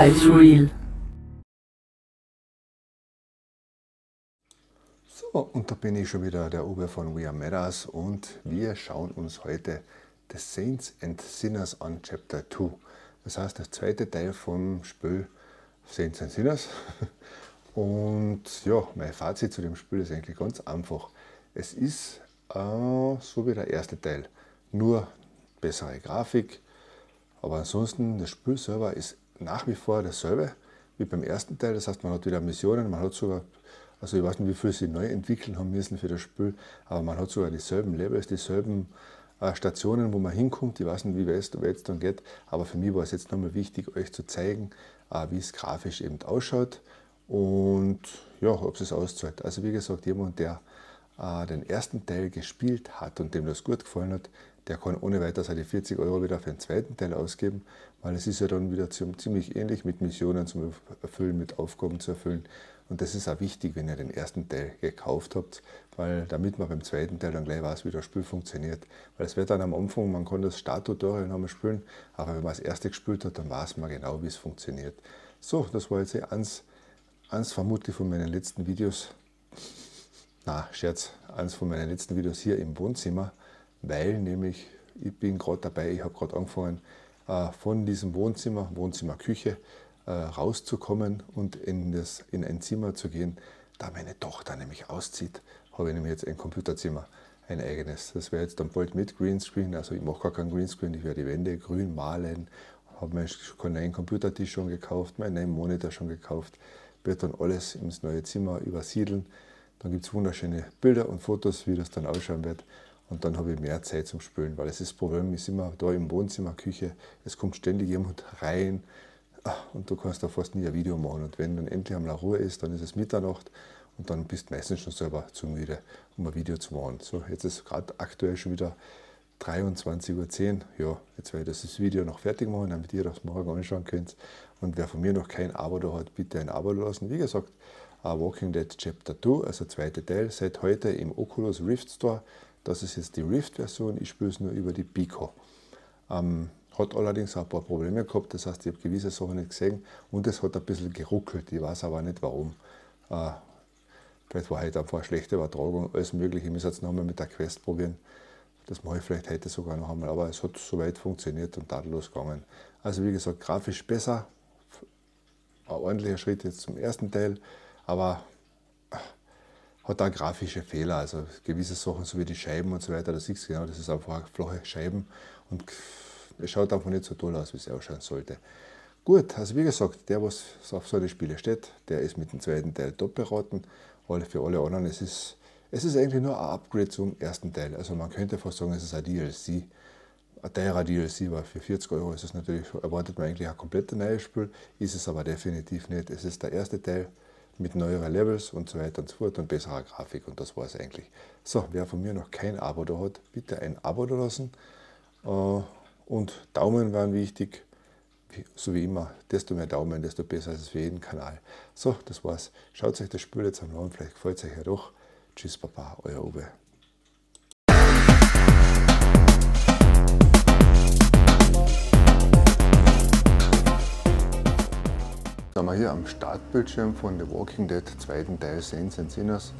als real. So, und da bin ich schon wieder der Uwe von We Are Metas und wir schauen uns heute The Saints and Sinners an Chapter 2. Das heißt, der zweite Teil vom Spiel Saints and Sinners. Und ja, mein Fazit zu dem Spiel ist eigentlich ganz einfach. Es ist äh, so wie der erste Teil, nur bessere Grafik, aber ansonsten das Spiel selber ist nach wie vor dasselbe wie beim ersten Teil. Das heißt, man hat wieder Missionen, man hat sogar also ich weiß nicht, wie viel sie neu entwickeln haben müssen für das Spiel, aber man hat sogar dieselben Levels, dieselben äh, Stationen, wo man hinkommt. Ich weiß nicht, wie es jetzt dann geht, aber für mich war es jetzt nochmal wichtig, euch zu zeigen, äh, wie es grafisch eben ausschaut und ja, ob es auszahlt. Also wie gesagt, jemand, der äh, den ersten Teil gespielt hat und dem das gut gefallen hat, der kann ohne weiteres seine 40 Euro wieder für den zweiten Teil ausgeben, weil es ist ja dann wieder ziemlich ähnlich mit Missionen zu erfüllen, mit Aufgaben zu erfüllen. Und das ist auch wichtig, wenn ihr den ersten Teil gekauft habt, weil damit man beim zweiten Teil dann gleich weiß, wie das Spiel funktioniert. Weil es wird dann am Anfang, man kann das Starttutorial nochmal spielen, aber wenn man das erste gespielt hat, dann weiß man genau, wie es funktioniert. So, das war jetzt eins, eins vermutlich von meinen letzten Videos. Na, Scherz, eins von meinen letzten Videos hier im Wohnzimmer, weil nämlich ich bin gerade dabei, ich habe gerade angefangen, von diesem Wohnzimmer, Wohnzimmer-Küche, äh, rauszukommen und in, das, in ein Zimmer zu gehen. Da meine Tochter nämlich auszieht, habe ich nämlich jetzt ein Computerzimmer, ein eigenes. Das wäre jetzt dann bald mit Greenscreen, also ich mache gar keinen Greenscreen, ich werde die Wände grün malen, habe mir einen Computertisch schon gekauft, meinen neuen Monitor schon gekauft, wird dann alles ins neue Zimmer übersiedeln. Dann gibt es wunderschöne Bilder und Fotos, wie das dann ausschauen wird. Und dann habe ich mehr Zeit zum Spülen, weil es ist das Problem ist immer da im Wohnzimmer, Küche, es kommt ständig jemand rein, und du kannst da fast nie ein Video machen. Und wenn dann endlich einmal Ruhe ist, dann ist es Mitternacht und dann bist du meistens schon selber zu müde, um ein Video zu machen. So, jetzt ist gerade aktuell schon wieder 23.10 Uhr. Ja, jetzt werde ich das Video noch fertig machen, damit ihr das morgen anschauen könnt. Und wer von mir noch kein Abo da hat, bitte ein Abo lassen. Wie gesagt, Walking Dead Chapter 2, also zweite Teil, seit heute im Oculus Rift Store. Das ist jetzt die Rift-Version, ich spiele es nur über die Pico. Ähm, hat allerdings auch ein paar Probleme gehabt, das heißt, ich habe gewisse Sachen nicht gesehen und es hat ein bisschen geruckelt. Ich weiß aber nicht warum. Äh, vielleicht war heute einfach eine schlechte Übertragung, alles Mögliche. Ich muss jetzt nochmal mit der Quest probieren. Das mache ich vielleicht heute sogar noch einmal, aber es hat soweit funktioniert und tadellos gegangen. Also wie gesagt, grafisch besser, ein ordentlicher Schritt jetzt zum ersten Teil, aber hat auch grafische Fehler, also gewisse Sachen, so wie die Scheiben und so weiter, da siehst du genau, das ist einfach flache Scheiben und es schaut einfach nicht so toll aus, wie es ausschauen sollte. Gut, also wie gesagt, der, was auf solche Spiele steht, der ist mit dem zweiten Teil top beraten. Alle für alle anderen, es ist, es ist eigentlich nur ein Upgrade zum ersten Teil. Also man könnte fast sagen, es ist ein DLC. Ein teurer DLC, weil für 40 Euro ist es natürlich, erwartet man eigentlich ein komplett neues Spiel, ist es aber definitiv nicht. Es ist der erste Teil mit neueren Levels und so weiter und so fort und besserer Grafik und das war es eigentlich. So, wer von mir noch kein Abo da hat, bitte ein Abo da lassen. Äh, und Daumen waren wichtig, so wie immer. Desto mehr Daumen, desto besser ist es für jeden Kanal. So, das war's. Schaut euch das Spiel jetzt an, vielleicht gefällt es euch ja doch. Tschüss, Papa, euer Uwe. Sind wir hier am Startbildschirm von The Walking Dead, zweiten Teil Saints and Sinners.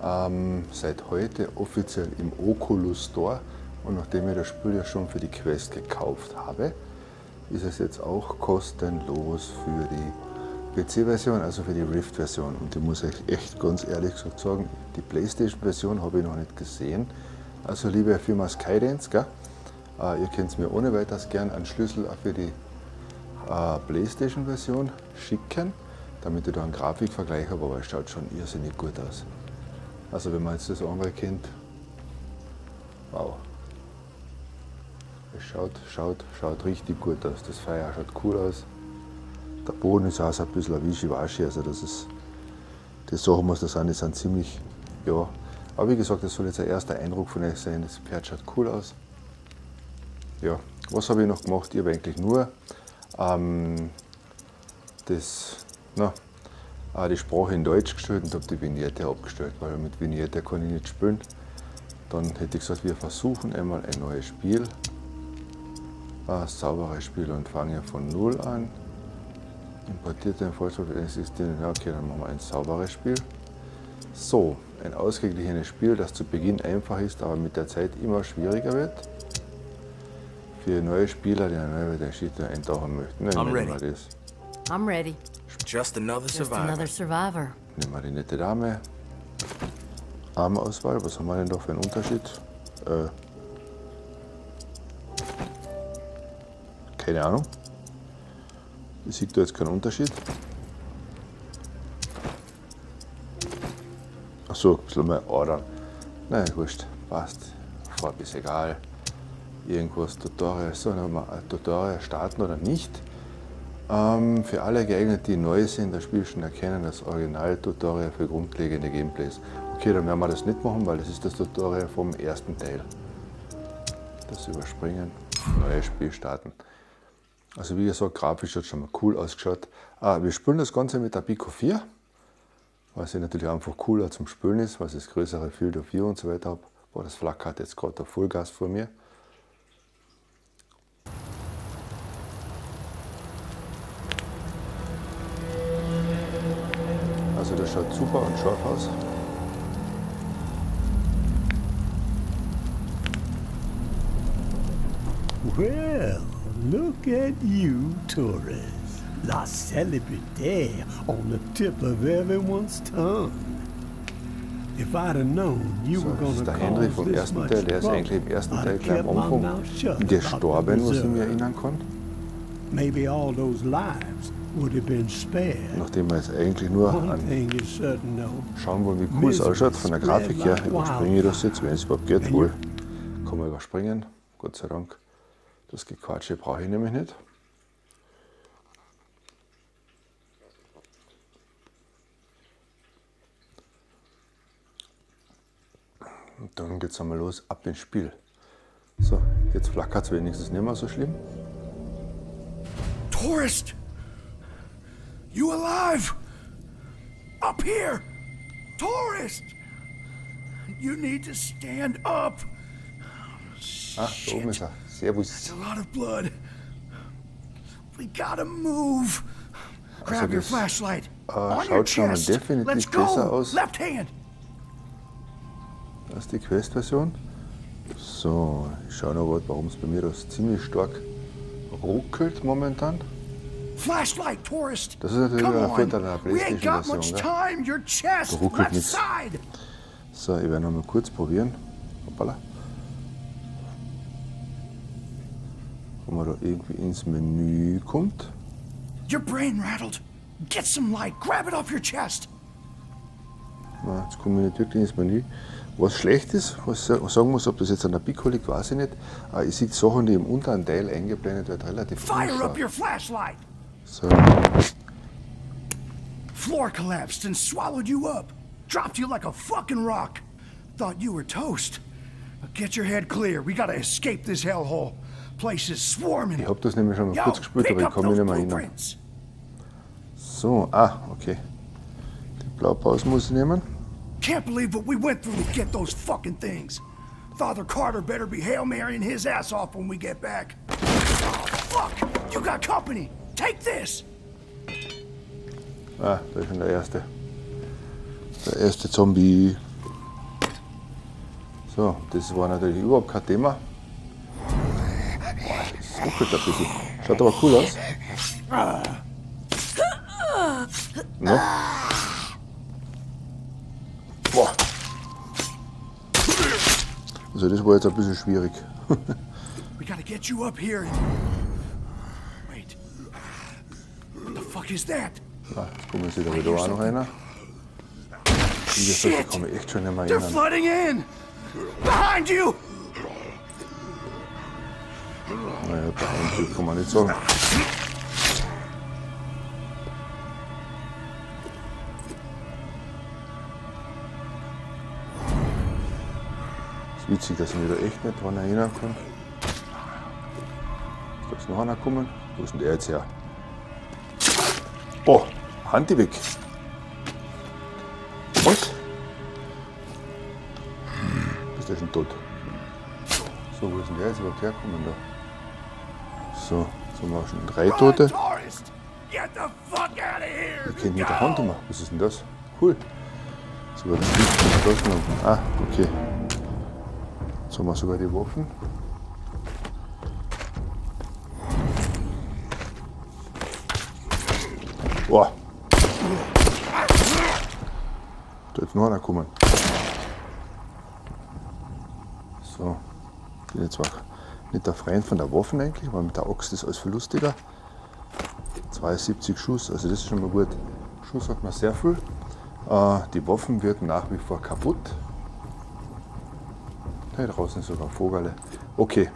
Ähm, seit heute offiziell im Oculus Store. Und nachdem ich das Spiel ja schon für die Quest gekauft habe, ist es jetzt auch kostenlos für die PC-Version, also für die Rift-Version. Und ich muss euch echt ganz ehrlich gesagt sagen, die PlayStation-Version habe ich noch nicht gesehen. Also liebe Firma Skydance, gell? Äh, ihr könnt mir ohne weiteres gern einen Schlüssel für die PlayStation-Version schicken, damit ihr da einen Grafikvergleich habt, aber es schaut schon irrsinnig gut aus. Also wenn man jetzt das andere kennt, wow. Es schaut, schaut, schaut richtig gut aus. Das Feuer schaut cool aus. Der Boden ist auch so ein bisschen ein Wischiwaschi. Also das ist, die Sachen muss das sein, die sind ziemlich, ja. Aber wie gesagt, das soll jetzt ein erster Eindruck von euch sein. Das Pferd schaut cool aus. Ja, was habe ich noch gemacht? Ich habe eigentlich nur ähm, das, na, auch die Sprache in Deutsch gestellt und habe die Vignette abgestellt, weil mit Vignette kann ich nicht spielen. Dann hätte ich gesagt, wir versuchen einmal ein neues Spiel ein sauberes Spiel und fange von Null an. Importiert den Vollstoff, es ist okay, dann machen wir ein sauberes Spiel. So, ein ausgeglichenes Spiel, das zu Beginn einfach ist, aber mit der Zeit immer schwieriger wird. Für neue Spieler, die eine neue Geschichte eintauchen möchten. I'm ready. das. I'm ready. Just another Just survivor. another survivor. Nehmen wir die nette Dame. Armauswahl, was haben wir denn da für einen Unterschied? Äh, keine Ahnung. Ich sehe da jetzt keinen Unterschied. Ach so, ein bisschen mehr Adern. Nein, wurscht, passt. Farbe ist egal. Irgendwas Tutorial, so, dann haben wir ein Tutorial starten oder nicht. Ähm, für alle geeignet, die neu sind, das Spiel schon erkennen, das Original-Tutorial für grundlegende Gameplays. Okay, dann werden wir das nicht machen, weil das ist das Tutorial vom ersten Teil. Das überspringen, neues Spiel starten. Also wie gesagt, grafisch hat schon mal cool ausgeschaut. Ah, wir spielen das Ganze mit der Pico 4, was ja natürlich einfach cooler zum Spielen ist, was das größere Field of View und so weiter habe. Boah, das flackert jetzt gerade Vollgas vor mir. Schaut super und scharf aus. Well, look at you, Torres. La celebrité on the tip of everyone's tongue. If I'd have known you So, were das ist der Henry vom ersten Teil. Der ist eigentlich im ersten Teil gleich am Anfang gestorben, was ich reserve. erinnern kann. Maybe all those lives would have been spared. Nachdem wir jetzt eigentlich nur schauen wollen, wie cool es ausschaut von der Grafik her. Überspringe ich das jetzt, wenn es überhaupt geht. Wohl, kann man überspringen. Gott sei Dank. Das Gequatsche brauche ich nämlich nicht. Und dann geht es einmal los, ab ins Spiel. So, jetzt flackert es wenigstens nicht mehr so schlimm. Tourist! You alive? Up here! Tourist! You need to stand up. Ah, da oben ist er. Servus. It's a lot of blood. We gotta move. Grab your das, flashlight. äh, On your schaut schon mal chest. definitiv Let's besser go. aus. Left hand. Das ist die Quest-Version. So, ich schaue noch, warum es bei mir das ziemlich stark ruckelt momentan. Flashlight, tourist. Das ist natürlich Come ein on. Vorteil einer We ain't got much PlayStation-Version, time. Your chest. Da ruckelt side. So, ich werde noch mal kurz probieren. Hoppala. Ob man da irgendwie ins Menü kommt. Your brain rattled. Get some light. Grab it off your chest. Na, jetzt komme ich nicht wirklich ins Menü. Was schlecht ist, was ich sagen muss, ob das jetzt an der Pico liegt, weiß ich nicht. Aber ich sehe Sachen, die im unteren Teil eingeblendet werden, relativ Fire up your flashlight. So, Floor collapsed and swallowed you up. Dropped you like a fucking rock. Thought you were toast. Get your head clear. We gotta escape this hellhole. Place is swarming. ich habe das nämlich schon mal kurz pick aber ich up kann mich those nicht mehr. So, ah, okay. Die Blaupause muss ich nehmen. Can't believe what we went through to get those fucking things. Father Carter better be Hail Marying his ass off when we get back. Oh, fuck! You got company! Take this! Ah, da ist schon der erste. Der erste Zombie. So, das war natürlich überhaupt kein Thema. Boah, das ruckelt ein bisschen. Schaut aber cool aus. No? Boah. Also das war jetzt ein bisschen schwierig. We gotta get you up here. What the fuck is that? Na, jetzt kommen jetzt wieder da auch noch einer. Kann mich echt schon mehr They're flooding in! Behind you! Naja, beeindruckt kann man nicht sagen. Es ist witzig, dass ich mich da echt nicht dran erinnern kann. Ist da jetzt noch einer gekommen? Wo ist denn der jetzt her? Oh, Handy weg. Und? Ist der schon tot? So, wo ist denn der jetzt überhaupt hergekommen da? So, jetzt haben wir schon drei Tote. tourist! Get the fuck out of here! Ich kenne mit der Hand immer. Was ist denn das? Cool. Sogar das Licht. Ah, okay. Jetzt haben wir sogar die Waffen. Boah. Da ist noch einer kommen. So. Bin jetzt zwar nicht der Freund von der Waffen eigentlich, weil mit der Axt ist alles viel lustiger. 72 Schuss, also das ist schon mal gut. Schuss hat man sehr viel. Äh, die Waffen werden nach wie vor kaputt. Da draußen ist sogar Vogel. Okay,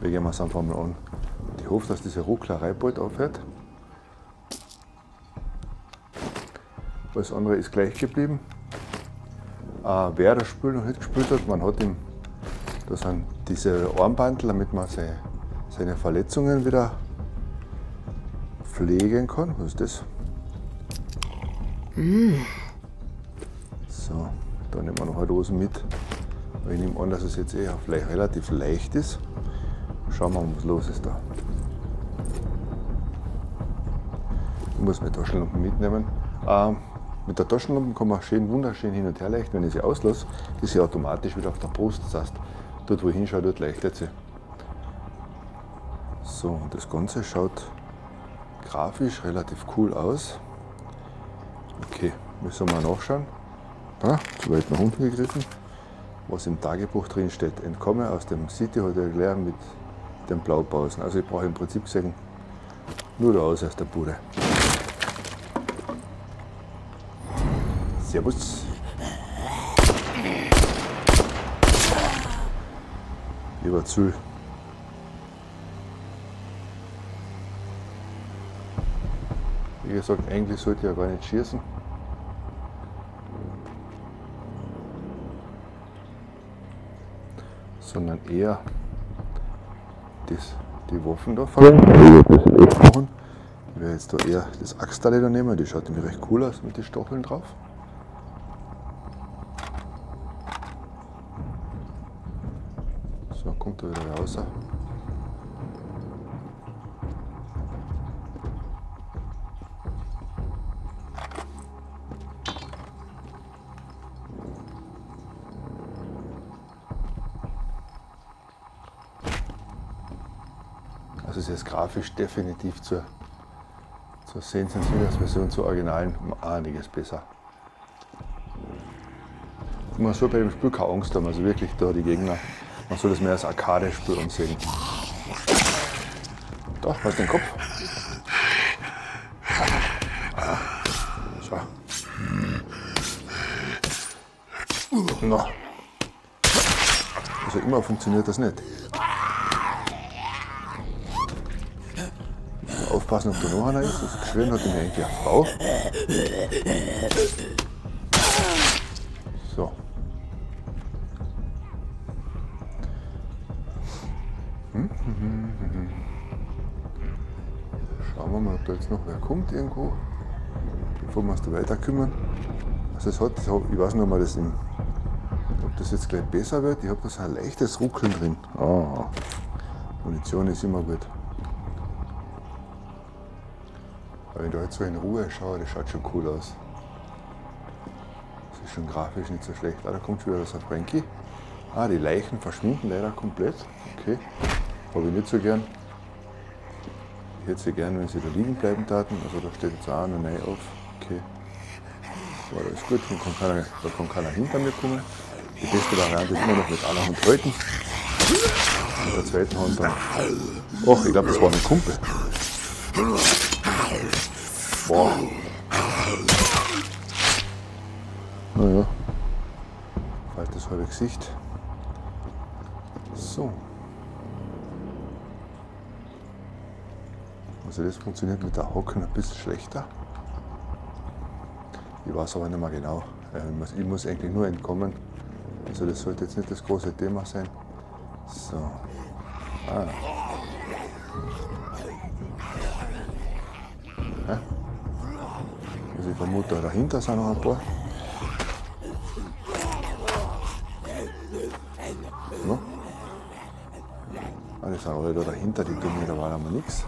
wir gehen es einfach mal an. Ich hoffe, dass diese Rucklerei bald aufhört. Alles andere ist gleich geblieben. Äh, wer das Spiel noch nicht gespielt hat, man hat ihm, da sind diese Armbandel, damit man seine, seine Verletzungen wieder pflegen kann. Was ist das? So, da nehmen wir noch eine Dose mit. Ich nehme an, dass es jetzt eher vielleicht relativ leicht ist. Schauen wir mal, was los ist da. Ich muss meine Taschenlampe mitnehmen. Ähm, mit der Taschenlampe kann man schön, wunderschön hin und her leuchten. Wenn ich sie auslasse, ist sie automatisch wieder auf der Brust. Das heißt, dort wo ich hinschaue, dort leuchtet sie. So, das Ganze schaut grafisch relativ cool aus. Okay, müssen wir mal nachschauen. Ah, zu weit nach unten gegriffen. Was im Tagebuch drin steht. Entkomme aus dem City Hotel Claire mit den Blaupausen. Also ich brauche im Prinzip gesehen nur da aus aus der Bude. Servus. Lieber Zül. Wie gesagt, eigentlich sollte ich ja gar nicht schießen. Sondern eher das, die Waffen da fangen. Ich werde jetzt da eher das Axtale da nehmen, die schaut nämlich recht cool aus mit den Stacheln drauf. So, kommt er wieder raus. Also ist grafisch definitiv zur, zur Sensationsversion, zur Originalen um einiges besser. Man soll bei dem Spiel keine Angst haben, also wirklich da die Gegner. Man soll das mehr als Arcade-Spiel ansehen. Da, was den Kopf? So. Na. Also immer funktioniert das nicht. Aufpassen, ob da noch einer ist. Das Geschwirren hat nämlich eigentlich eine Frau. Jetzt noch wer kommt irgendwo, bevor wir uns da weiter kümmern. Also es hat, ich weiß nicht, man das im, ob das jetzt gleich besser wird. Ich habe da so ein leichtes Ruckeln drin. Ah, Munition ist immer gut. Aber wenn ich da jetzt so in Ruhe schaue, das schaut schon cool aus. Das ist schon grafisch nicht so schlecht. Ah, da kommt schon wieder so ein Frankie. Ah, die Leichen verschwinden leider komplett. Okay. Habe ich nicht so gern. Hätte sie gern, wenn sie da liegen bleiben taten. Also da steht jetzt auch eine neue auf. Okay. So, das ist gut. Dann kann keiner, da kann keiner hinter mir kommen. Die beste Variante ist immer noch mit einer Hand halten. Mit der zweiten Hand dann. Och, ich glaube, das war ein Kumpel. Boah. Naja. Falsches halbe Gesicht. So. Also das funktioniert mit der Hocken ein bisschen schlechter. Ich weiß aber nicht mehr genau. Äh, Ich muss, ich muss eigentlich nur entkommen. Also das sollte jetzt nicht das große Thema sein. So. Ah. Also ich vermute, da dahinter sind noch ein paar. No? Ah, die sind alle da dahinter, die tun mir da aber nichts.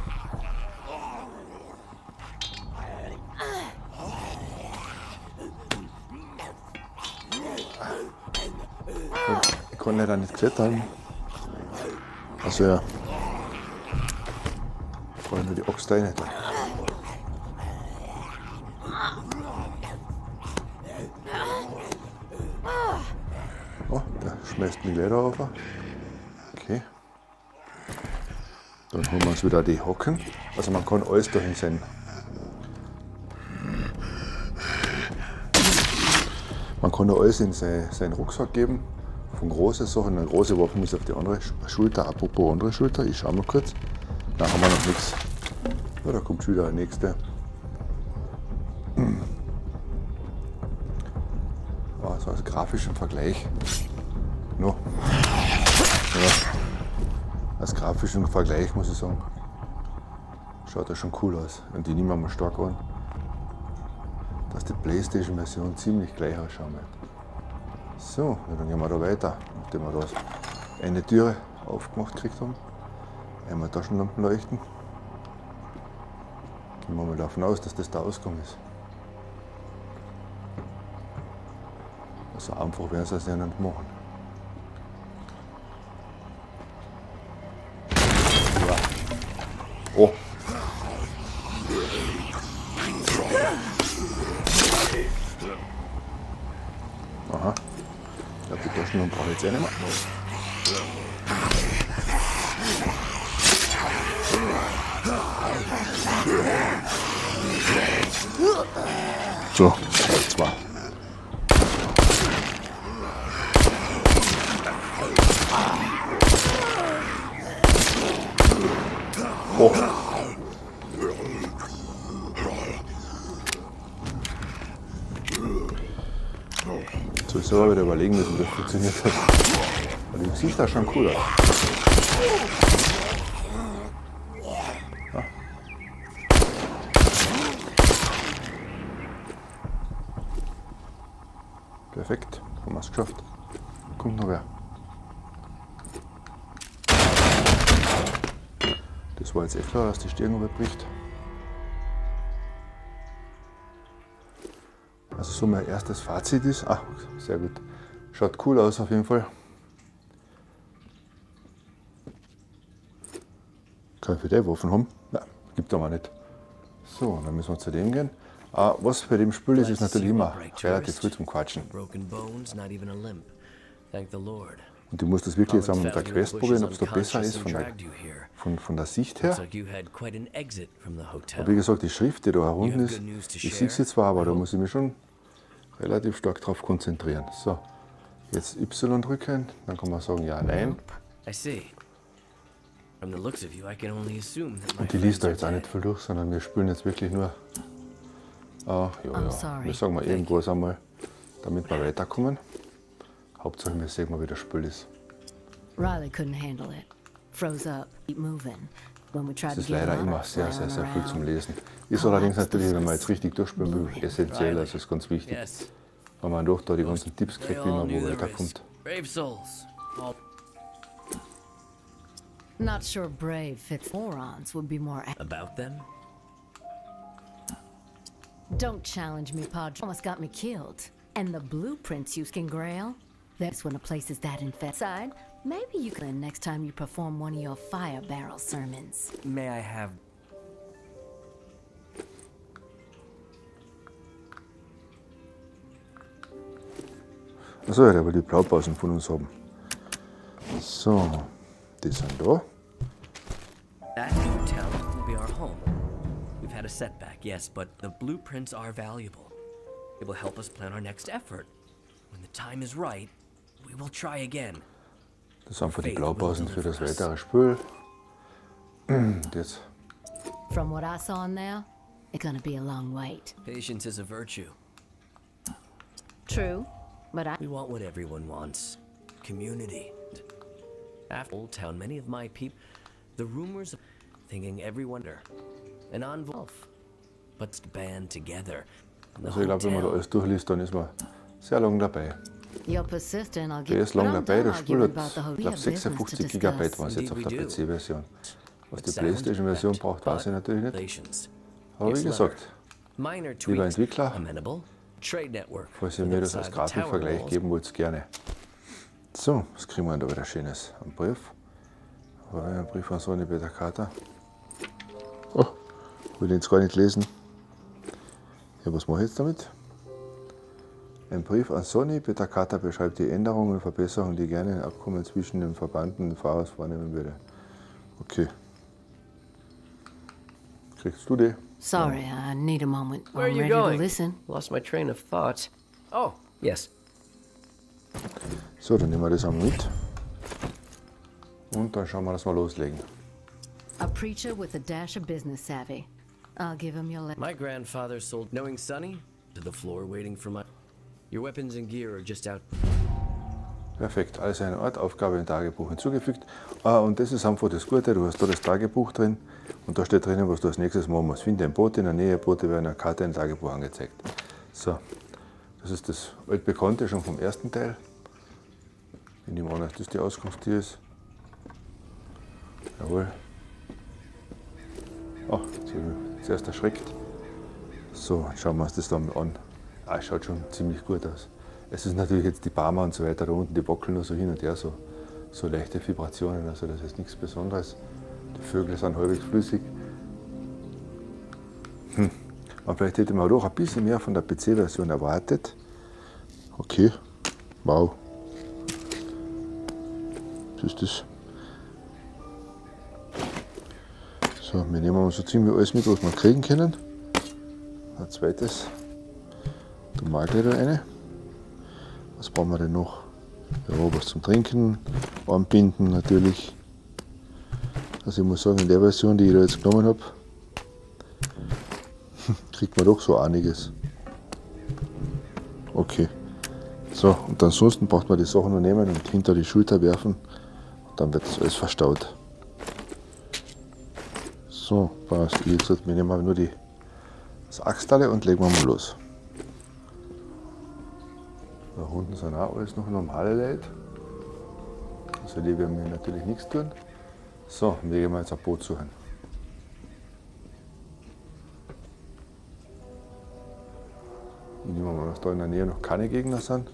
Kann leider nicht klettern. Also ja. Vor allem nur die rein. Da. Oh, der schmeißt mich leider auf. Okay. Dann holen wir uns wieder die Hocken. Also man kann alles dahin sein. Man kann da alles in sein, seinen Rucksack geben. Von großen Sachen, eine große Waffe ist auf die andere Schulter. Apropos andere Schulter, ich schau mal kurz. Da haben wir noch nichts. Ja, da kommt schon wieder der nächste. Also als grafischen Vergleich. No. Ja. Als grafischen Vergleich muss ich sagen, schaut das schon cool aus. Und die nehmen wir mal stark an, dass die Playstation-Version ziemlich gleich ausschauen wird. So, dann gehen wir da weiter, nachdem wir da eine Türe aufgemacht gekriegt haben. Einmal Taschenlampen leuchten. Gehen wir mal davon aus, dass das der Ausgang ist. So einfach werden sie es ja nicht machen. Taschen brauche ich jetzt. So, zwei. Oh. So, ich selber wieder überlegen müssen, wie das funktioniert hat. Sieht da schon cool aus. Perfekt, haben wir es geschafft. Kommt noch wer. Das war jetzt eh klar, dass die Stirn überbricht. Also so mein erstes Fazit ist, ah, sehr gut, schaut cool aus auf jeden Fall. Kann ich für die Waffen haben? Nein, gibt aber nicht. So, dann müssen wir zu dem gehen. Ah, was bei dem Spiel ist, ist natürlich immer relativ viel zum Quatschen. Und du musst das wirklich jetzt mit der Quest probieren, ob es da besser ist von der, von, von der Sicht her. Aber wie gesagt, die Schrift, die da herunten ist, ich sehe sie zwar, aber da muss ich mich schon relativ stark drauf konzentrieren. So, jetzt Y drücken, dann kann man sagen ja, nein. Und die liest da jetzt auch nicht viel durch, sondern wir spielen jetzt wirklich nur, ah, ja, I'm ja, sorry. wir sagen mal irgendwas einmal, damit wir weiterkommen. Hauptsache, wir sehen mal, wie das Spiel ist. Riley couldn't handle it. Froze up, keep moving. When we tried Es ist leider immer sehr, sehr, sehr viel zum. Lesen. Ist allerdings natürlich, wenn man jetzt richtig durchspielen will, essentiell, also ist ganz wichtig, weil man doch da die ganzen Tipps kriegt, wie man wo weiterkommt. Brave souls. Not sure brave fits morons would be more. ac- about them? Don't challenge me, Padre. Almost got me killed. And the blueprints you can grail? That's when a place is that infested. Maybe you can next time you perform one of your fire barrel sermons. May I have Achso, ja, der will die Blaupausen von uns haben. So, die sind da. A setback, yes, but the blueprints are valuable. It will help us plan our next effort. When the time is right, we will try again. Das sind einfach die Blaupausen für das weitere Spiel. Jetzt, From what I saw in there, it's gonna be a long wait. Patience is a virtue. True, but I. We want what everyone wants community. After Old Town, many of my people, the rumors of thinking everyone are an envoy, but to band together. the also ich glaube, wenn man da alles durchliest, dann ist man sehr lang dabei. You're persistent, I'll Der get ist lang dabei, done das Spiel arguing hat, about the whole- ich We glaube, have business to 56 Gigabyte waren es jetzt auf der. PC-Version. Was die Playstation-Version braucht, weiß ich natürlich nicht. Aber wie gesagt, lieber Entwickler, falls ihr on mir the das als the Grafikvergleich geben wollt, gerne. So, was kriegen wir denn da wieder Schönes? Ein Brief. War ein Brief von Sonny Peter Carter. Oh, will ich jetzt gar nicht lesen. Ja, was mache ich jetzt damit? Ein Brief an Sonny Peter Carter beschreibt die Änderungen und Verbesserungen, die gerne ein Abkommen zwischen den Verbanden und Fahrers vornehmen würde. Okay. Kriegst du die? Sorry, I need a moment. Where are you ready going? to listen. Lost my train of thought. Oh, yes. So, dann nehmen wir das einmal mit. Und dann schauen wir, dass wir loslegen. A preacher with a dash of business savvy. I'll give him your letter. My grandfather sold Knowing Sonny to the floor waiting for my. Your weapons and gear are just out. Perfekt, alles an Ort, Aufgabe im Tagebuch hinzugefügt. Ah, und das ist einfach das Gute, du hast da das Tagebuch drin und da steht drinnen, was du als nächstes machen musst. Finde ein Boot in der Nähe, Boote werden eine Karte im Tagebuch angezeigt. So, das ist das altbekannte schon vom ersten Teil. Ich nehme an, dass das die Auskunft hier ist. Jawohl. Ach, jetzt habe ich zuerst erschreckt. So, schauen wir uns das da mal an. Ah, schaut schon ziemlich gut aus. Es ist natürlich jetzt die Barmer und so weiter da unten, die wackeln nur so hin und her, so, so leichte Vibrationen, also das ist nichts Besonderes. Die Vögel sind halbwegs flüssig. Hm. Aber vielleicht hätte man doch ein bisschen mehr von der PC-Version erwartet. Okay, wow. Was ist das? So, wir nehmen so ziemlich alles mit, was wir kriegen können. Ein zweites. Da mag ich da eine. Was brauchen wir denn noch? Ja, was zum Trinken, anbinden natürlich. Also ich muss sagen, in der Version, die ich da jetzt genommen habe, kriegt man doch so einiges. Okay. So, und ansonsten braucht man die Sachen nur nehmen und hinter die Schulter werfen. Dann wird das alles verstaut. So, passt. Gesagt, wir nehmen nur die, das Axtalle und legen wir mal los. Da unten sind auch alles noch normale Leute. Also die werden mir natürlich nichts tun. So, wir gehen jetzt ein Boot suchen. Ich nehme mal, dass da in der Nähe noch keine Gegner sind.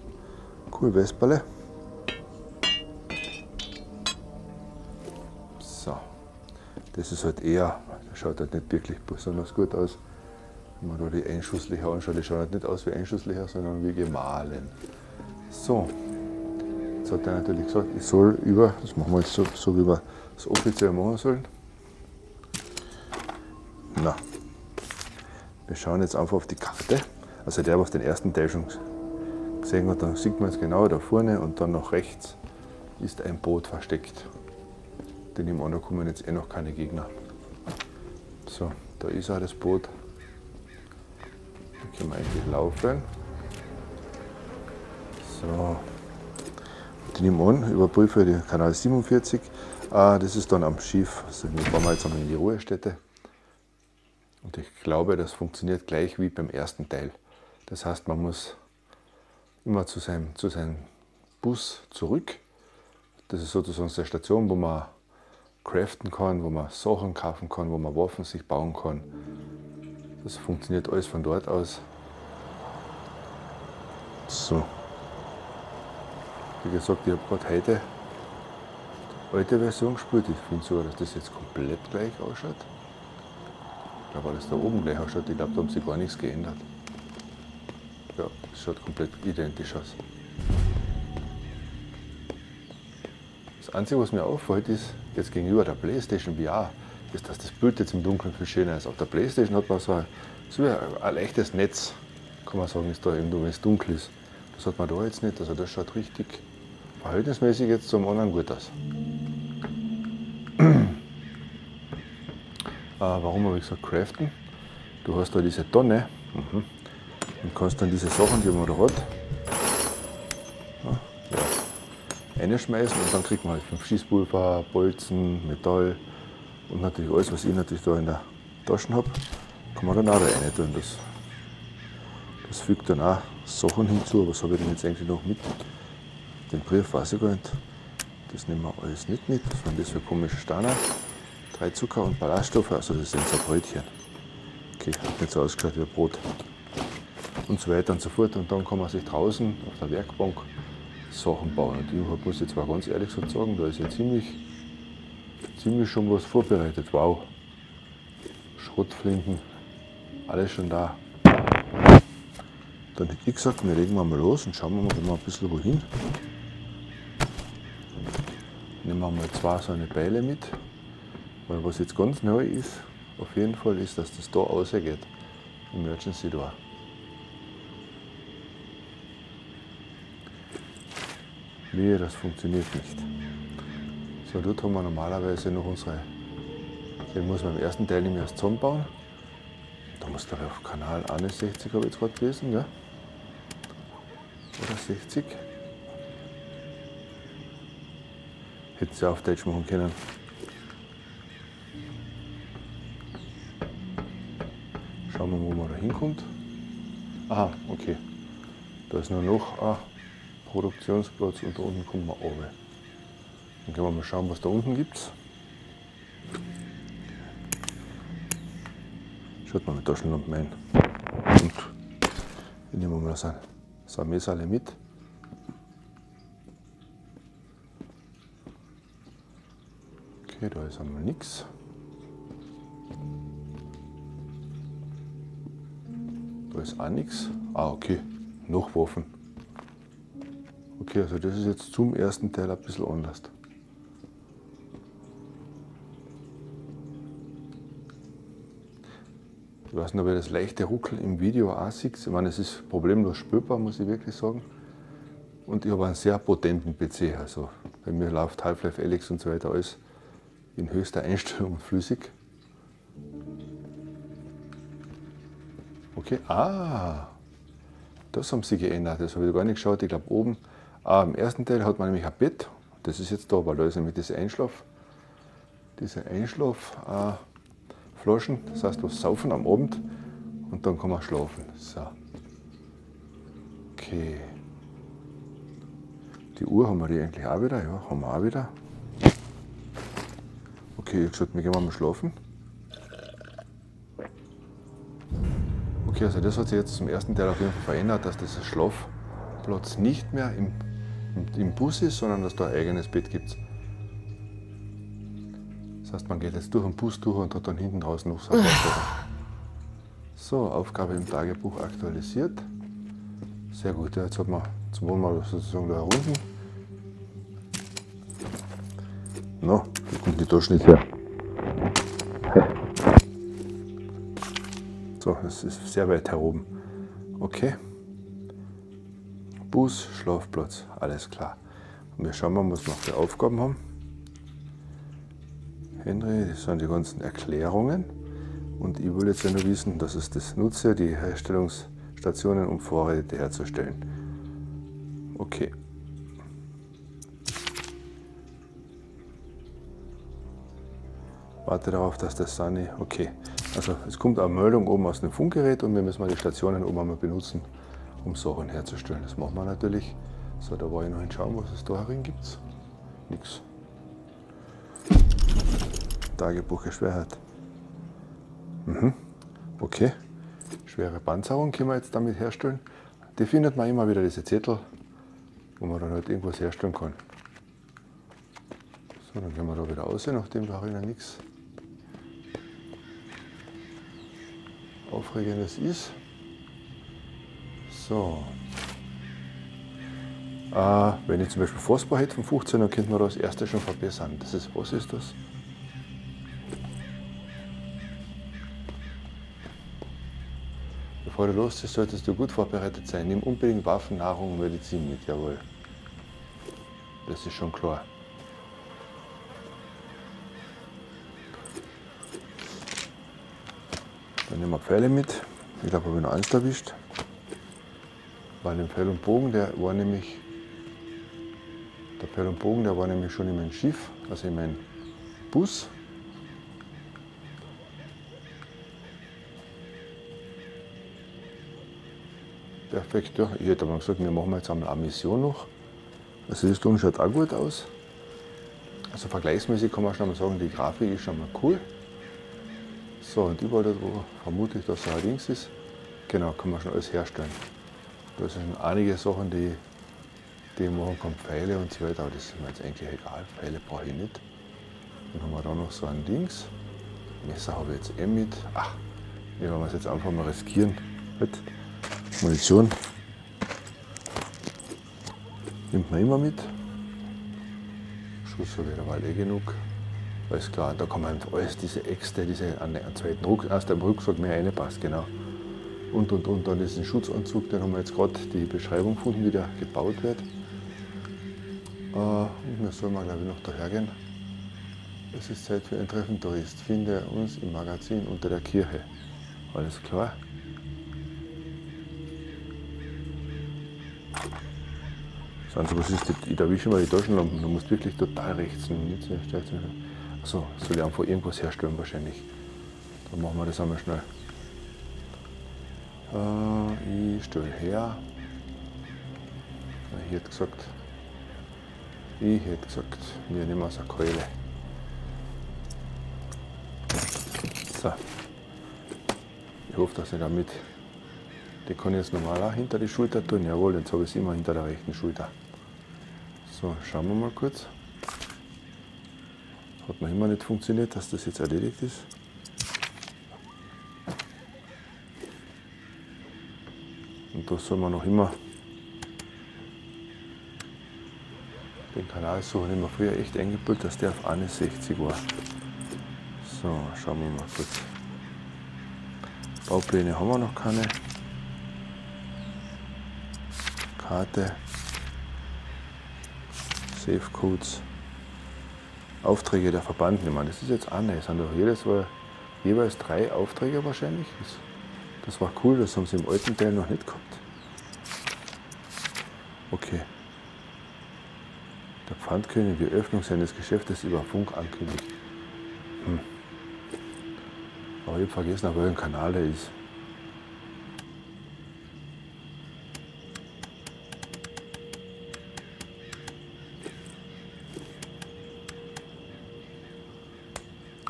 Cool, Vesperle. So, das ist halt eher, schaut halt nicht wirklich besonders gut aus. Wenn man da die Einschusslöcher anschaut, die schauen halt nicht aus wie Einschusslöcher, sondern wie gemahlen. So, jetzt hat er natürlich gesagt, ich soll über, das machen wir jetzt so, so wie wir es offiziell machen sollen. Na, wir schauen jetzt einfach auf die Karte. Also der, was den ersten Teil schon gesehen hat, dann sieht man es genau da vorne und dann nach rechts ist ein Boot versteckt. Denn im anderen kommen jetzt eh noch keine Gegner. So, da ist auch das Boot. Da können wir eigentlich laufen. So. Ich nehme an, überprüfe den Kanal 47. Ah, das ist dann am Schiff. Also wir fahren jetzt einmal in die Ruhestätte. Und ich glaube, das funktioniert gleich wie beim ersten Teil. Das heißt, man muss immer zu seinem, zu seinem Bus zurück. Das ist sozusagen eine Station, wo man craften kann, wo man Sachen kaufen kann, wo man Waffen sich bauen kann. Das funktioniert alles von dort aus. So. Wie gesagt, ich habe gerade heute die alte Version gespielt. Ich finde sogar, dass das jetzt komplett gleich ausschaut. Ich glaube, alles da oben gleich ausschaut. Ich glaube, da haben sie gar nichts geändert. Ja, es schaut komplett identisch aus. Das Einzige, was mir auffällt, ist, jetzt gegenüber der Playstation VR, ist, dass das Bild jetzt im Dunkeln viel schöner ist. Auf der Playstation hat man so ein, so ein, leichtes Netz, kann man sagen, ist da irgendwo, wenn es dunkel ist. Das hat man da jetzt nicht, also das schaut richtig verhältnismäßig jetzt zum anderen gut aus. äh, warum habe ich gesagt craften? Du hast da diese Tonne mhm. und kannst dann diese Sachen, die man da hat, ja, ja, einschmeißen und dann kriegt man halt Schießpulver, Bolzen, Metall und natürlich alles, was ich natürlich da in der Tasche habe, kann man dann auch da rein tun. Das, das fügt dann auch Sachen hinzu, was habe ich denn jetzt eigentlich noch mit? Den Brief weiß ich gar nicht. Das nehmen wir alles nicht mit. Was waren das für komische Steine? Drei Zucker und Ballaststoffe, also das sind so Brötchen. Okay, hat nicht so ausgeschaut wie Brot. Und so weiter und so fort. Und dann kann man sich draußen auf der Werkbank Sachen bauen. Und ich muss jetzt mal ganz ehrlich sagen, da ist ja ziemlich, ziemlich schon was vorbereitet. Wow. Schrotflinten, alles schon da. Dann hätte ich gesagt, wir legen mal los und schauen wir mal, ein bisschen wohin. Nehmen wir mal zwei so eine Beile mit. Weil was jetzt ganz neu ist, auf jeden Fall ist, dass das da rausgeht. Emergency Door. Wie, das funktioniert nicht. So, dort haben wir normalerweise noch unsere, den muss man im ersten Teil nicht erst zusammenbauen. Da muss glaube ich auf Kanal 61 habe ich jetzt gerade gelesen, ja? Oder 60. Hätte sie auf Deutsch machen können. Schauen wir mal, wo man da hinkommt. Aha, okay. Da ist nur noch ein Produktionsplatz und da unten kommen wir runter. Dann können wir mal schauen, was da unten gibt. Schaut mal mit Taschenlampen ein. Und ich nehme mal so eine Messerle mit. Okay, da ist einmal nichts. Da ist auch nichts. Ah, okay. Noch Waffen. Okay, also das ist jetzt zum ersten Teil ein bisschen anders. Ich weiß nicht, ob ihr das leichte Ruckel im Video auch seht. Ich meine, es ist problemlos spürbar, muss ich wirklich sagen. Und ich habe einen sehr potenten PC. Also bei mir läuft Half-Life Alex und so weiter alles in höchster Einstellung flüssig. Okay, ah, das haben sie geändert. Das habe ich gar nicht geschaut. Ich glaube oben Ah, Im ersten Teil hat man nämlich ein Bett. Das ist jetzt da, weil da ist nämlich diese Einschlaf, diese Einschlafflaschen. Äh, das heißt, was saufen am Abend und dann kann man schlafen. So. Okay. Die Uhr haben wir die eigentlich auch wieder? Ja, haben wir auch wieder. Okay, ich gesagt, wir gehen mal schlafen. Okay, also das hat sich jetzt zum ersten Teil auf jeden Fall verändert, dass dieser Schlafplatz nicht mehr im im Bus ist, sondern dass da ein eigenes Bett gibt. Das heißt, man geht jetzt durch den Bus durch und hat dann hinten draußen noch sein So, Aufgabe im Tagebuch aktualisiert. Sehr gut, ja, jetzt hat man, jetzt wollen wir sozusagen da herunten. Na, wo kommt die Tasche nicht her? So, es ist sehr weit heroben. Okay. Bus, Schlafplatz, alles klar. Und wir schauen mal, was wir noch für Aufgaben haben. Henry, das sind die ganzen Erklärungen. Und ich will jetzt ja nur wissen, dass es das nutze, die Herstellungsstationen, um Vorräte herzustellen. Okay. Warte darauf, dass das Sunny. Okay. Also es kommt eine Meldung oben aus dem Funkgerät und wir müssen mal die Stationen oben einmal benutzen um Sachen herzustellen. Das machen wir natürlich. So, da war ich noch hinschauen, was es da herin gibt. Nix. Tagebuch Schwerheit. Mhm. Okay. Schwere Panzerung können wir jetzt damit herstellen. Die findet man immer wieder, diese Zettel, wo man dann halt irgendwas herstellen kann. So, dann gehen wir da wieder raus, nachdem da drinnen nichts Aufregendes ist. So. Äh, wenn ich zum Beispiel Phosphor hätte von 15, dann könnte man das erste schon verbessern. Das ist, was ist das? Bevor du losziehst, solltest du gut vorbereitet sein. Nimm unbedingt Waffen, Nahrung und Medizin mit, jawohl. Das ist schon klar. Dann nehmen wir Pfeile mit. Ich glaube, habe ich noch eins erwischt. Bei dem Pfeil und Bogen, der war nämlich, der Pfeil und Bogen, der war nämlich schon in meinem Schiff, also in meinem Bus. Perfekt, ja. Ich hätte aber gesagt, wir machen jetzt einmal eine Mission noch. Also das Ton schaut auch gut aus. Also vergleichsmäßig kann man schon mal sagen, die Grafik ist schon mal cool. So, und überall dort, wo vermutlich das so ein Dings ist, genau, kann man schon alles herstellen. Das sind einige Sachen, die Die machen kann Pfeile und so weiter, aber das ist mir jetzt eigentlich egal. Pfeile brauche ich nicht. Dann haben wir da noch so ein Dings. Messer habe ich jetzt eh mit. Ach, wir werden es jetzt einfach mal riskieren. Mit Munition nimmt man immer mit. Schuss habe ich dabei eh genug. Alles klar, da kann man alles, diese Äxte, diese an den zweiten Ruck, aus dem Rucksack mehr reinpasst, genau. Und und und dann diesen Schutzanzug, den haben wir jetzt gerade die Beschreibung gefunden, wie der gebaut wird. Äh, und wir sollen mal glaube ich noch daher gehen. Es ist Zeit für ein Treffen Tourist. Finde uns im Magazin unter der Kirche. Alles klar. Also was ist das? Da erwische mal die Taschenlampen. Du musst wirklich total rechts. Achso, soll ich einfach irgendwas herstellen wahrscheinlich. Dann machen wir das einmal schnell. Äh, ich stelle her. Ich hätte gesagt, ich hätte gesagt, wir nehmen aus der Keule. So. Ich hoffe, dass ich damit, die kann ich jetzt normal auch hinter die Schulter tun. Jawohl, jetzt habe ich es immer hinter der rechten Schulter. So, schauen wir mal kurz. Hat noch immer nicht funktioniert, dass das jetzt erledigt ist. Und da soll man noch immer den Kanal suchen. Ich habe früher echt eingebildet, dass der auf 61 war. So, schauen wir mal kurz. Baupläne haben wir noch keine. Karte. Safe Codes. Aufträge der Verbanden. Ich meine, das ist jetzt auch. Es sind doch jedes Mal jeweils drei Aufträge wahrscheinlich. Das war cool, das haben sie im alten Teil noch nicht gehabt. Okay. Der Pfandkönig die Öffnung seines Geschäftes über Funk ankündigt. Hm. Aber ich habe vergessen, auf welchem Kanal der ist.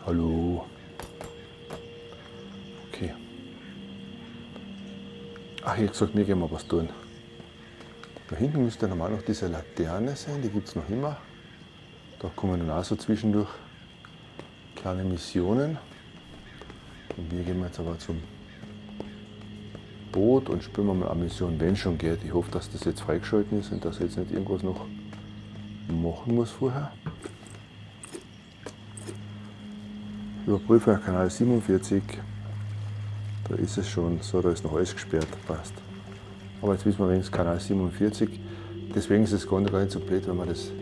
Hallo. Okay. Ach, ich gesagt, wir gehen mal was tun. Da hinten müsste normal noch diese Laterne sein, die gibt es noch immer. Da kommen dann auch so zwischendurch kleine Missionen. Und wir gehen jetzt aber zum Boot und spielen mal eine Mission, wenn schon geht. Ich hoffe, dass das jetzt freigeschalten ist und dass ich jetzt nicht irgendwas noch machen muss vorher. Überprüfe Kanal 47. Da ist es schon. So, da ist noch alles gesperrt. Passt. Aber jetzt wissen wir wenigstens Kanal 47. Deswegen ist es gar nicht so blöd, wenn man das,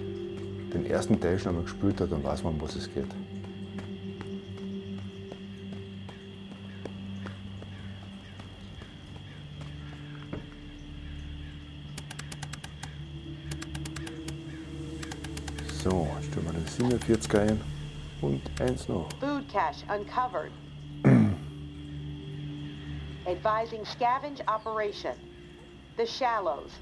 den ersten Teil schon einmal gespielt hat, dann weiß man, um was es geht. So, stellen wir den 47 ein und eins noch. Food cache uncovered. Advising scavenge operation. The Shallows.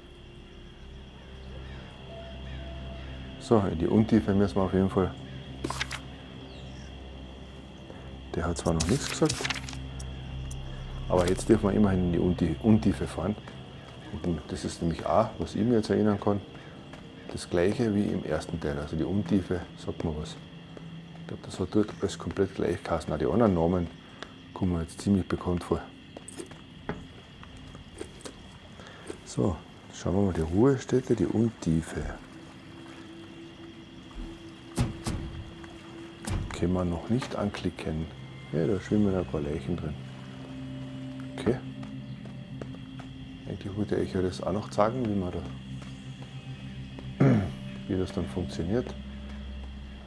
So, in die Untiefe müssen wir auf jeden Fall. Der hat zwar noch nichts gesagt, aber jetzt dürfen wir immerhin in die Untiefe fahren. Und das ist nämlich auch, was ich mir jetzt erinnern kann, das gleiche wie im ersten Teil. Also die Untiefe sagt mir was. Ich glaube, das hat dort alles komplett gleich geheißen. Auch die anderen Namen kommen mir jetzt ziemlich bekannt vor. So, schauen wir mal die Ruhestätte, die Untiefe. Können wir noch nicht anklicken. Ja, da schwimmen ein paar Leichen drin. Okay. Eigentlich wollte ich euch das auch noch zeigen, wie man da wie das dann funktioniert.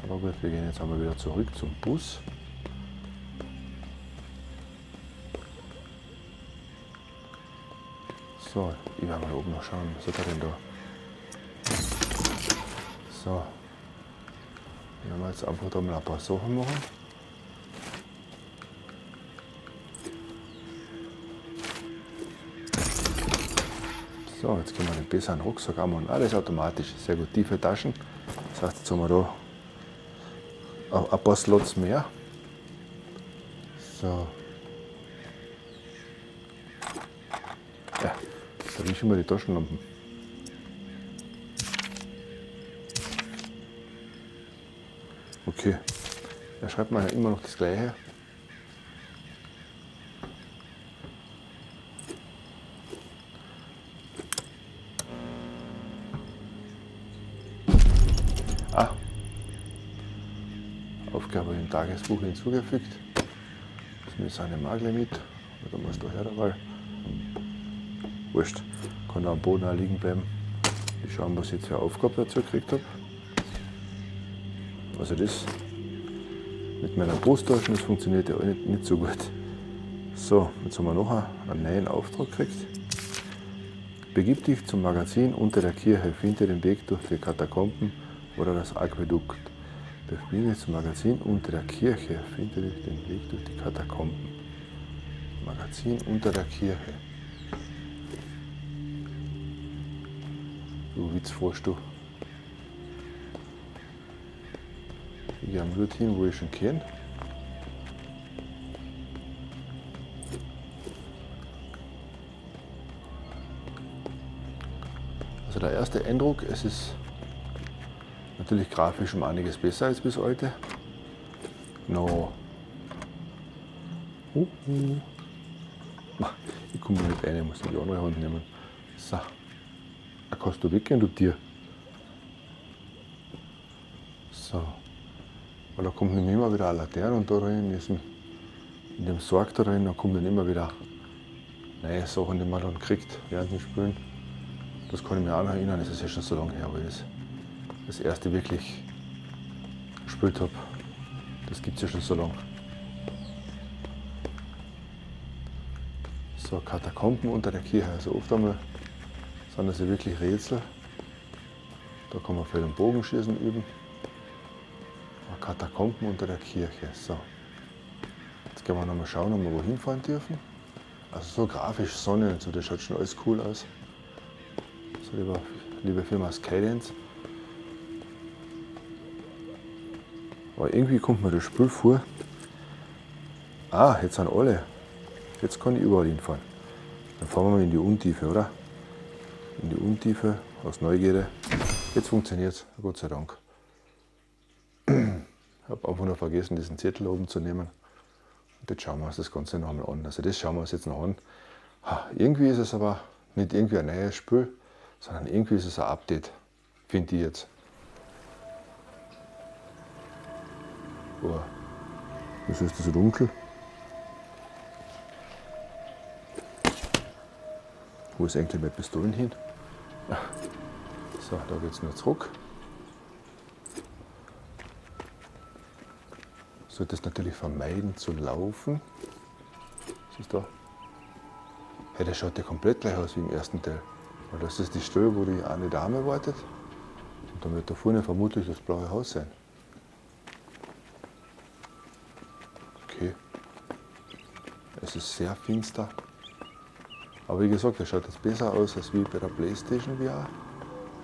Aber gut, wir gehen jetzt einmal wieder zurück zum Bus. So, ich werde mal oben noch schauen, was hat er denn da? So. Wir werden jetzt einfach da mal ein paar Sachen machen. So, jetzt können wir den besseren Rucksack anmachen. Alles automatisch, sehr gut. Tiefe Taschen. Das heißt, jetzt haben wir da ein paar Slots mehr. So. Da riechen wir die Taschenlampen. Okay. Da schreibt man ja immer noch das Gleiche. Ah. Aufgabe im Tagesbuch hinzugefügt. Das müssen wir seine Magle mit. Oder muss da her, weil. Wurscht. Kann am Boden auch liegen bleiben. Ich schaue, was ich jetzt für Aufgabe dazu gekriegt habe. Also das mit meiner Brusttasche, das funktioniert ja auch nicht, nicht so gut. So, jetzt haben wir noch einen neuen Auftrag gekriegt. Begib dich zum Magazin unter der Kirche, finde den Weg durch die Katakomben oder das Aquädukt. Begib dich zum Magazin unter der Kirche, finde den Weg durch die Katakomben. Magazin unter der Kirche. Witz forschst du. Ich am dorthin, wo ich schon kenne. Also der erste Eindruck, es ist natürlich grafisch um einiges besser als bis heute. No. Uh -uh. Ich komme nicht rein, ich muss die andere Hand nehmen. So. Da kannst du weggehen, du Tier. So. Weil da kommt nämlich immer wieder eine Laterne und da rein, in, dem Sarg da rein, da kommen dann immer wieder neue Sachen, die man dann kriegt während dem Spielen. Das kann ich mir auch noch erinnern, das ist ja schon so lange her, weil ich das, das erste wirklich gespielt habe. Das gibt es ja schon so lange. So, Katakomben unter der Kirche. Also oft einmal sind das ja wirklich Rätsel. Da kann man Feld- und Bogenschießen üben. Katakomben unter der Kirche. So. Jetzt gehen wir nochmal schauen, ob wir wohin fahren dürfen. Also so grafisch, Sonne so, das schaut schon alles cool aus. So, lieber, liebe Firma Skydance. Aber irgendwie kommt mir das Spiel vor. Ah, jetzt sind alle. Jetzt kann ich überall hinfahren. Dann fahren wir mal in die Untiefe, oder? In die Untiefe aus Neugierde. Jetzt funktioniert es, Gott sei Dank. Ich habe einfach nur vergessen, diesen Zettel oben zu nehmen. Und jetzt schauen wir uns das Ganze noch einmal an. Also das schauen wir uns jetzt noch an. Ha, irgendwie ist es aber nicht irgendwie ein neues Spiel, sondern irgendwie ist es ein Update, finde ich jetzt. Boah, wieso ist das dunkel? Wo ist eigentlich meine Pistolen hin? So, da geht es nur zurück. Solltest natürlich vermeiden zu laufen. Siehst du? Hey, das schaut ja komplett gleich aus wie im ersten Teil. Weil das ist die Stelle, wo die eine Dame wartet. Und dann wird da vorne vermutlich das blaue Haus sein. Okay. Es ist sehr finster. Aber wie gesagt, es schaut jetzt besser aus als wie bei der Playstation VR.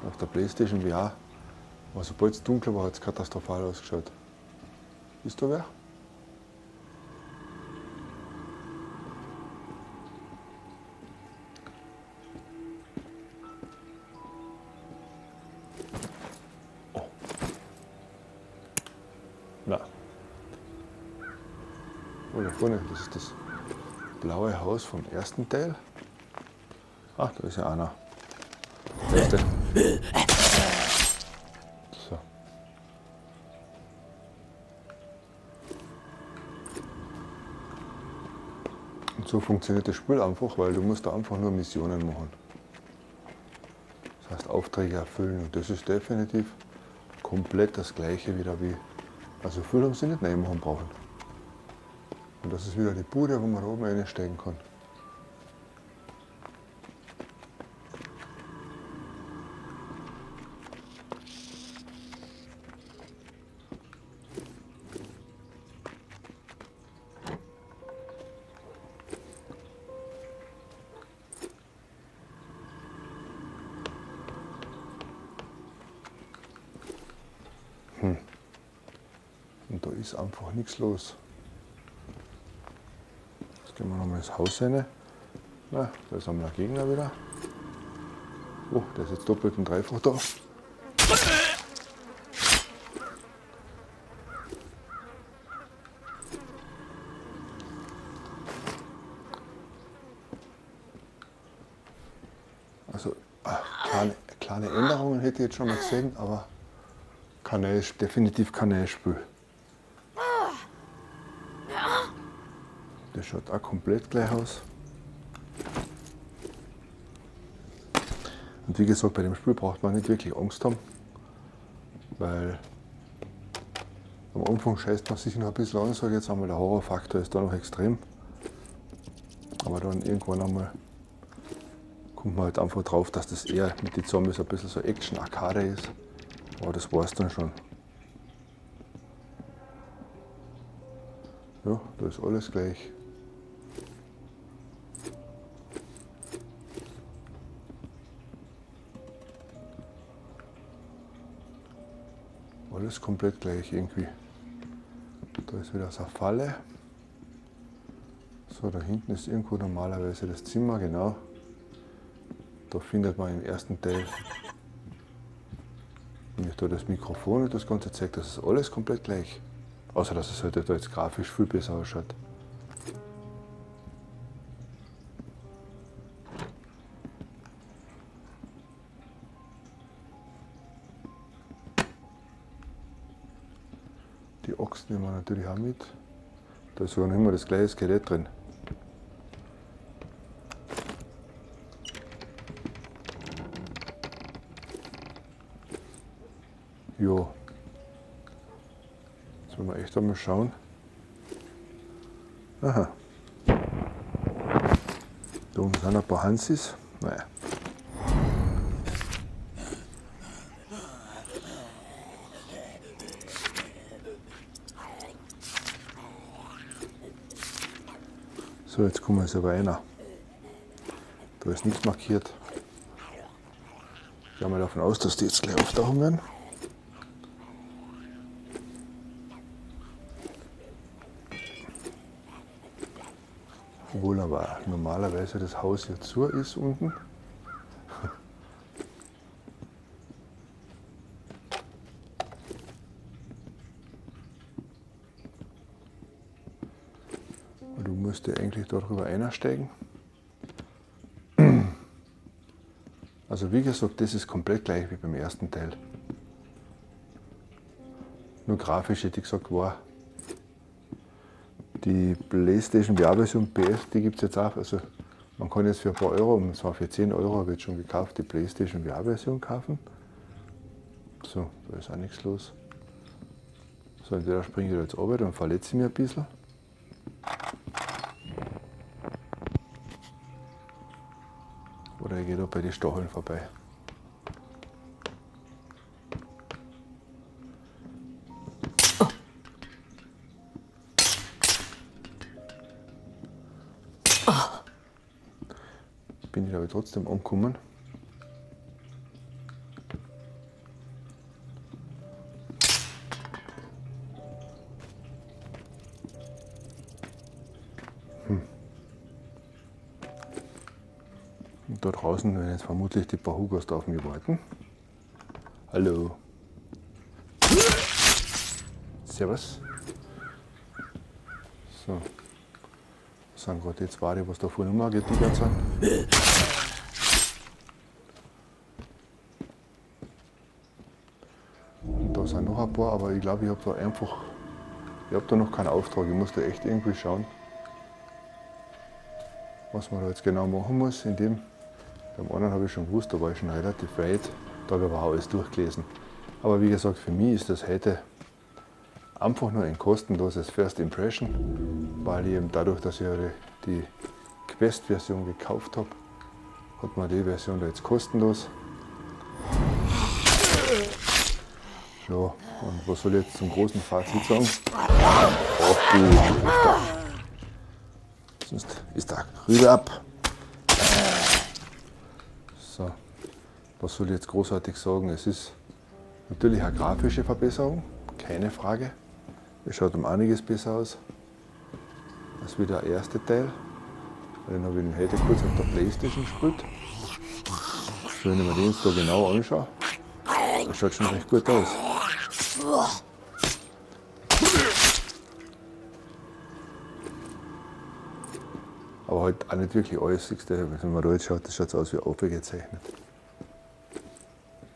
Auf der Playstation VR, aber sobald es dunkel war, hat es katastrophal ausgeschaut. Bist du wer? Oh. Da vorne, das ist das blaue Haus vom ersten Teil. Ach, da ist ja einer. Der. So. Und so funktioniert das Spiel einfach, weil du musst da einfach nur Missionen machen. Das heißt Aufträge erfüllen und das ist definitiv komplett das gleiche wieder wie. Also haben sie nicht neu machen brauchen. Und das ist wieder die Bude, wo man da oben einsteigen kann. ist einfach nichts los. Jetzt gehen wir nochmal ins Haus rein. Na, da ist einmal ein Gegner wieder. Oh, der ist jetzt doppelt und dreifach da. Also ach, kleine, kleine Änderungen hätte ich jetzt schon mal gesehen, aber keine, definitiv kein Spiel. Das schaut auch komplett gleich aus. Und wie gesagt, bei dem Spiel braucht man nicht wirklich Angst haben, weil am Anfang scheißt man sich noch ein bisschen an, sage jetzt einmal, der Horrorfaktor ist da noch extrem. Aber dann irgendwann einmal kommt man halt einfach drauf, dass das eher mit den Zombies ein bisschen so Action-Arcade ist. Aber das war es dann schon. Ja, da ist alles gleich. Alles komplett gleich irgendwie. Da ist wieder so eine Falle. So, da hinten ist irgendwo normalerweise das Zimmer, genau. Da findet man im ersten Teil nämlich da das Mikrofon und das Ganze zeigt, dass es alles komplett gleich. Außer dass es halt da jetzt grafisch viel besser ausschaut. Natürlich auch mit. Da ist sogar noch immer das gleiche Skelett drin. Ja. Jetzt wollen wir echt einmal schauen. Aha. Da oben sind ein paar Hansis. Naja. Jetzt kommen wir jetzt aber einer. Da ist nichts markiert. Ich gehe mal davon aus, dass die jetzt gleich auftauchen werden. Obwohl aber normalerweise das Haus hier zu ist unten. Du musst ja eigentlich darüber einsteigen. Also wie gesagt, das ist komplett gleich wie beim ersten Teil. Nur grafisch hätte ich gesagt, war die PlayStation VR-Version PS, die gibt es jetzt auch. Also man kann jetzt für ein paar Euro, und zwar für 10 Euro jetzt schon gekauft, die PlayStation VR-Version kaufen. So, da ist auch nichts los. So, entweder springe ich jetzt runter und verletze mich ein bisschen. Bei den Stacheln vorbei. Bin ich aber trotzdem angekommen. Draußen werden jetzt vermutlich die paar Hugos auf mich warten. Hallo. Servus. So. Das sind gerade die zwei, was da vorne umgetigert sind. Und da sind noch ein paar, aber ich glaube, ich habe da einfach, ich habe da noch keinen Auftrag. Ich muss da echt irgendwie schauen, was man da jetzt genau machen muss. In dem, beim anderen habe ich schon gewusst, da war ich schon relativ weit, da habe ich aber auch alles durchgelesen. Aber wie gesagt, für mich ist das heute einfach nur ein kostenloses First Impression, weil ich eben dadurch, dass ich die Quest-Version gekauft habe, hat man die Version da jetzt kostenlos. Ja, und was soll ich jetzt zum großen Fazit sagen? Ach du, sonst ist da rüber ab. So, was soll ich jetzt großartig sagen? Es ist natürlich eine grafische Verbesserung, keine Frage. Es schaut um einiges besser aus als wie der erste Teil. Den habe ich heute kurz auf der Playstation gespielt. wenn ich mir den jetzt da genau anschaue, das schaut schon recht gut aus. Aber halt auch nicht wirklich alles. Wenn man da jetzt schaut, das schaut aus wie aufgezeichnet.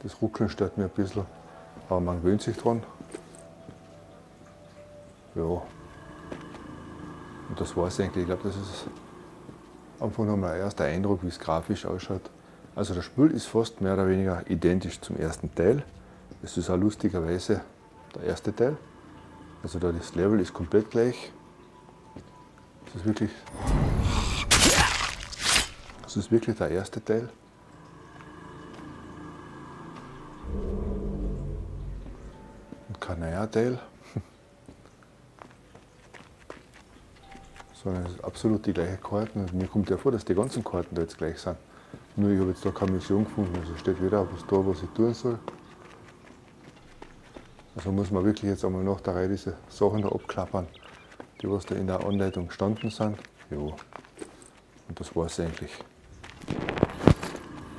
Das Ruckeln stört mich ein bisschen, aber man gewöhnt sich dran. Ja. Und das war es eigentlich. Ich glaube, das ist einfach nochmal ein erster Eindruck, wie es grafisch ausschaut. Also das Spiel ist fast mehr oder weniger identisch zum ersten Teil. Es ist auch lustigerweise der erste Teil. Also da das Level ist komplett gleich. Das ist wirklich, das ist wirklich der erste Teil. Neuer Teil. Sondern es ist absolut die gleiche Karten. Und mir kommt ja vor, dass die ganzen Karten da jetzt gleich sind. Nur ich habe jetzt da keine Mission gefunden, also steht wieder was da, was ich tun soll. Also muss man wirklich jetzt einmal nach der Reihe diese Sachen da abklappern, die was da in der Anleitung gestanden sind. Ja, und das war es eigentlich.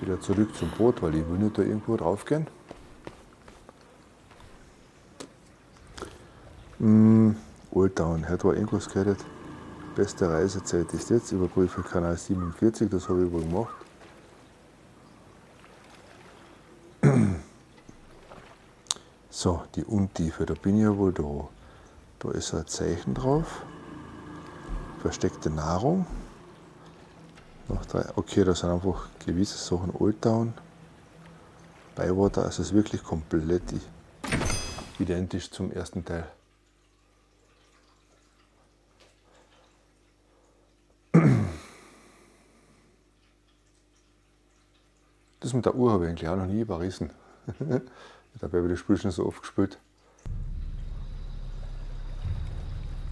Wieder zurück zum Boot, weil ich will nicht da irgendwo drauf Mm, Old Town, irgendwas geredet. Beste Reisezeit ist jetzt, Überprüfe Kanal 47, das habe ich wohl gemacht. So, die Untiefe, da bin ich ja wohl da. Da ist ein Zeichen drauf. Versteckte Nahrung. Noch drei. Okay, da sind einfach gewisse Sachen Old Town. Bywater, also es ist wirklich komplett identisch zum ersten Teil. Das mit der Uhr habe ich eigentlich auch noch nie überrissen. Dabei habe ich das Spiel schon so oft gespielt.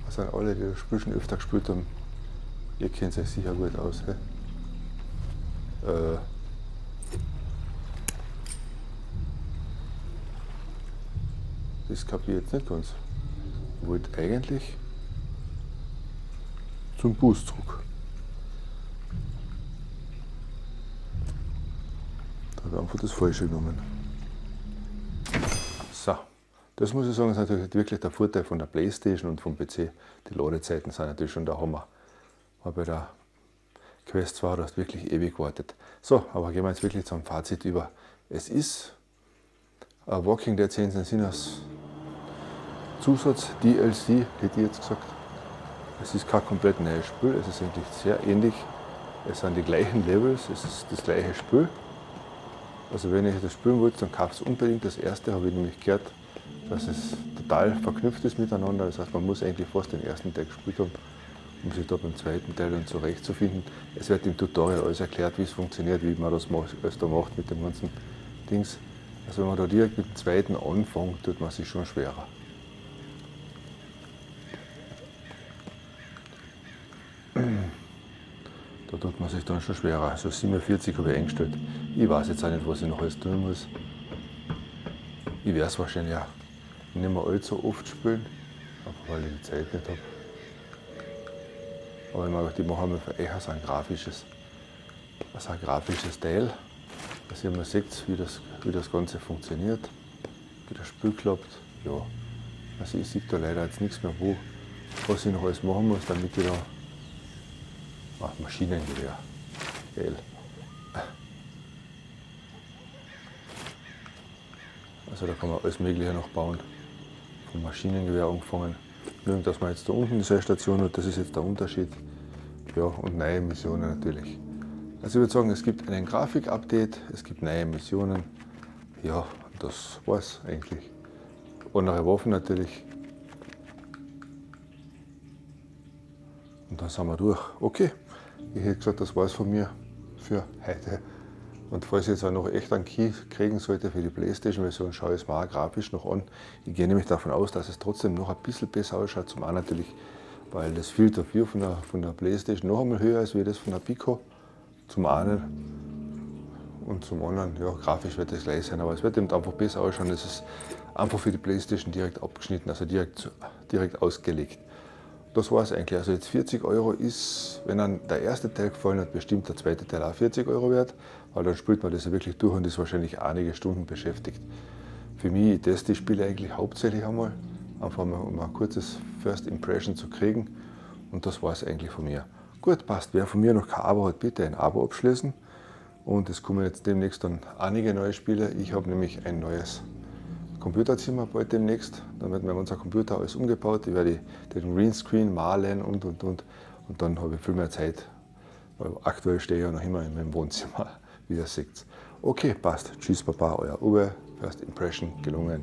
Sind alle, die das Spiel schon öfter gespielt haben. Ihr kennt euch sicher gut aus. He? Äh, das kapiere ich jetzt nicht ganz. Ich wollte eigentlich zum Bußdruck. Da ich einfach das Falsche genommen. So, das muss ich sagen, ist natürlich wirklich der Vorteil von der Playstation und vom PC. Die Ladezeiten sind natürlich schon der Hammer. Aber bei der Quest 2 hast du wirklich ewig gewartet. So, aber gehen wir jetzt wirklich zum Fazit über. Es ist ein Walking Dead Saints and Sinners Zusatz, DLC, hätte ich jetzt gesagt. Es ist kein komplett neues Spiel, es ist eigentlich sehr ähnlich. Es sind die gleichen Levels, es ist das gleiche Spiel. Also wenn ihr das spielen wollt, dann kauft es unbedingt das erste, habe ich nämlich gehört, dass es total verknüpft ist miteinander. Das heißt, man muss eigentlich fast den ersten Teil gespielt haben, um sich da beim zweiten Teil dann zurechtzufinden. Es wird im Tutorial alles erklärt, wie es funktioniert, wie man das da macht mit dem ganzen Dings. Also wenn man da direkt mit dem zweiten anfängt, tut man sich schon schwerer. Da tut man sich dann schon schwerer. Also 47 habe ich eingestellt. Ich weiß jetzt auch nicht, was ich noch alles tun muss. Ich werde es wahrscheinlich auch nicht mehr allzu oft spielen, einfach weil ich die Zeit nicht habe. Aber ich mag die machen wir für euch also ein grafisches, also ein grafisches Teil, dass ihr mal seht, wie das, wie das Ganze funktioniert, wie das Spiel klappt. Ja, also ich sehe da leider jetzt nichts mehr, wo, was ich noch alles machen muss, damit ich da Maschinengewehr. Geil. Also da kann man alles Mögliche noch bauen. Vom Maschinengewehr angefangen. Nur, dass man jetzt da unten diese Station hat, das ist jetzt der Unterschied. Ja, und neue Missionen natürlich. Also ich würde sagen, es gibt einen Grafik-Update, es gibt neue Missionen. Ja, das war's eigentlich. Andere Waffen natürlich. Und dann sind wir durch. Okay. Ich hätte gesagt, das war es von mir für heute. Und falls ich jetzt auch noch echt einen Key kriegen sollte für die Playstation-Version, schaue ich es mir auch grafisch noch an. Ich gehe nämlich davon aus, dass es trotzdem noch ein bisschen besser ausschaut. Zum einen natürlich, weil das Filter 4 von der, von der Playstation noch einmal höher ist wie das von der Pico. Zum einen. Und zum anderen, ja, grafisch wird es gleich sein, aber es wird eben einfach besser ausschauen. Es ist einfach für die Playstation direkt abgeschnitten, also direkt, direkt ausgelegt das war es eigentlich. Also jetzt 40 Euro ist, wenn dann der erste Teil gefallen hat, bestimmt der zweite Teil auch 40 Euro wert, weil dann spielt man das ja wirklich durch und ist wahrscheinlich einige Stunden beschäftigt. Für mich, ich teste die Spiele eigentlich hauptsächlich einmal, einfach mal, um ein kurzes First Impression zu kriegen und das war es eigentlich von mir. Gut, passt. Wer von mir noch kein Abo hat, bitte ein Abo abschließen Und es kommen jetzt demnächst dann einige neue Spiele. Ich habe nämlich ein neues Computerzimmer bald demnächst. Dann wird mir unser Computer alles umgebaut. Ich werde den Greenscreen malen und und und. Und dann habe ich viel mehr Zeit. Weil aktuell stehe ich ja noch immer in meinem Wohnzimmer, wie ihr seht. Okay, passt. Tschüss, Papa, euer Uwe. First Impression gelungen.